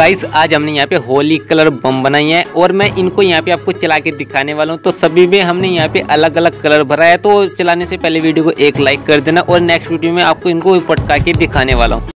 Guys आज हमने यहाँ पे होली कलर बम बनाई है और मैं इनको यहाँ पे आपको चला के दिखाने वाला हूँ। तो सभी में हमने यहाँ पे अलग अलग कलर भरा है। तो चलाने से पहले वीडियो को एक लाइक कर देना और नेक्स्ट वीडियो में आपको इनको पटका के दिखाने वाला हूँ।